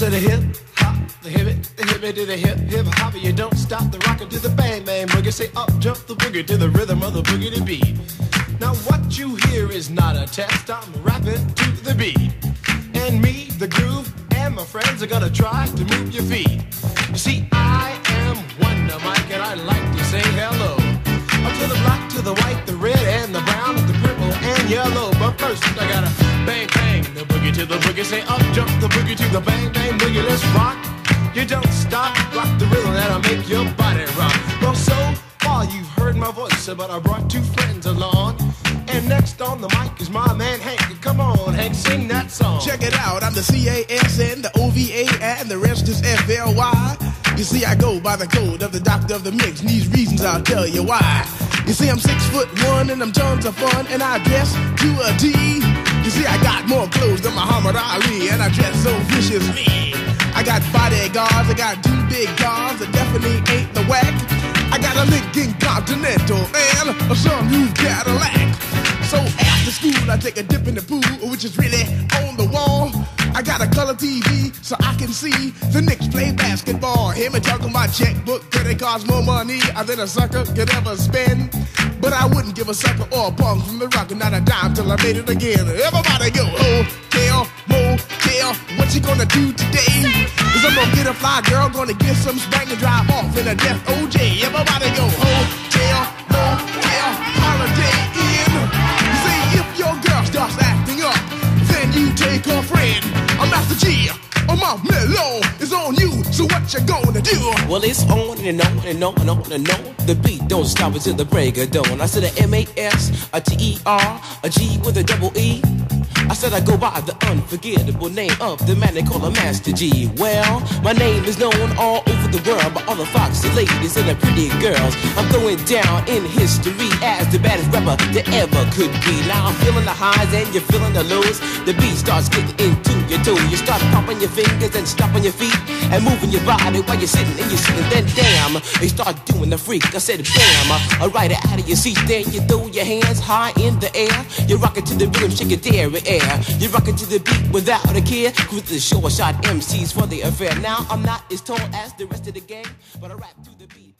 to the hip the hip to the hip hip hop. You don't stop the rocker to the bang bang boogie. Say up jump the boogie to the rhythm of the boogie to beat. Now what you hear is not a test. I'm rapping to the beat, and me, the groove, and my friends are gonna try to move your feet. You see, I am Wonder Mike, and I like to say hello Up to the black, to the white, the red, and the brown, the purple and yellow. But first, I gotta bang bang the boogie to the boogie. Say up jump the boogie to the bang bang boogie. Let's rock. You don't stop, rock the rhythm that'll make your body rock. Well, so far you've heard my voice, but I brought two friends along. And next on the mic is my man Hank. Come on, Hank, sing that song. Check it out, I'm the C-A-S-N, the O-V-A, and the rest is F-L-Y. You see, I go by the code of the doctor of the mix, and these reasons I'll tell you why. You see, I'm six foot one, and I'm tons of fun, and I dress to a T. You see, I got more clothes than Muhammad Ali, and I dress so viciously. Bodyguards, I got two big cars that definitely ain't the whack. I got a Lincoln Continental and a some new Cadillac. So after school, I take a dip in the pool, which is really on the wall. I got a color TV so I can see the Knicks play basketball. Him and talking my checkbook, could it cost more money than a sucker could ever spend? But I wouldn't give a sucker or a punk from the rock and not a dime till I made it again. Everybody go, motel, you gonna do today? Cause I'm gonna get a fly girl, gonna get some spank and drive off in a death OJ. Everybody go, hotel, motel, Holiday Inn. See, if your girl starts acting up, then you take her friend. I'm Master Gee. Oh, my mellow is on you, so what you gonna do? Well, it's on and on and on and on and on. The beat don't stop until the break of dawn. I said a M A S, a T E R, a G with a double E. I said I go by the unforgettable name of the man they call a Master Gee. Well, my name is known all over the world by all the foxy ladies and the pretty girls. I'm going down in history as the baddest rapper that ever could be. Now I'm feeling the highs and you're feeling the lows. The beat starts getting into your toe. You start popping your fingers and stomping your feet and moving your body while you're sitting and you're sitting. Then damn, they start doing the freak. I said bam, it out of your seat. Then you throw your hands high in the air. You rock it to the rhythm, shake there air. You're rocking to the beat without a care. Cruise the short shot MCs for the affair. Now I'm not as tall as the rest of the gang, but I rap to the beat.